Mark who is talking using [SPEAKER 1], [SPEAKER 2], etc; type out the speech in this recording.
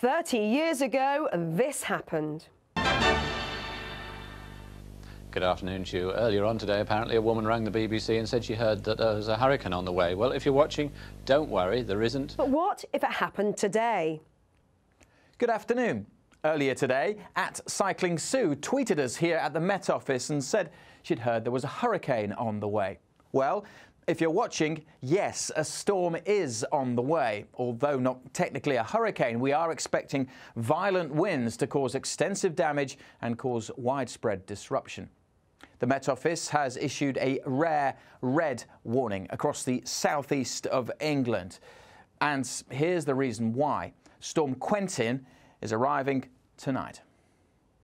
[SPEAKER 1] 30 years ago, this happened.
[SPEAKER 2] Good afternoon to you. Earlier on today, apparently a woman rang the BBC and said she heard that there was a hurricane on the way. Well, if you're watching, don't worry, there isn't.
[SPEAKER 1] But what if it happened today?
[SPEAKER 3] Good afternoon. Earlier today, at Cycling Sue tweeted us here at the Met Office and said she'd heard there was a hurricane on the way. Well, if you're watching, yes, a storm is on the way. Although not technically a hurricane, we are expecting violent winds to cause extensive damage and cause widespread disruption. The Met Office has issued a rare red warning across the southeast of England. And here's the reason why. Storm Quentin is arriving tonight.